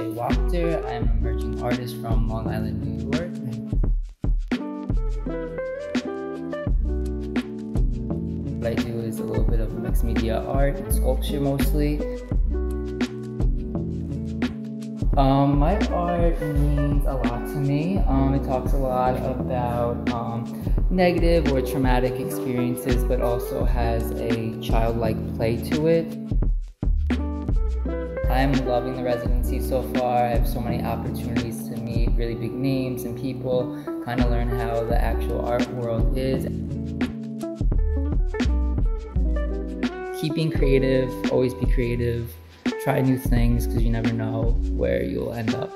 Wachter. I'm an emerging artist from Long Island, New York. What I do is a little bit of mixed media art sculpture mostly. Um, my art means a lot to me. Um, it talks a lot about um, negative or traumatic experiences, but also has a childlike play to it. I'm loving the residency so far. I have so many opportunities to meet really big names and people, kind of learn how the actual art world is. Keeping creative, always be creative try new things because you never know where you'll end up.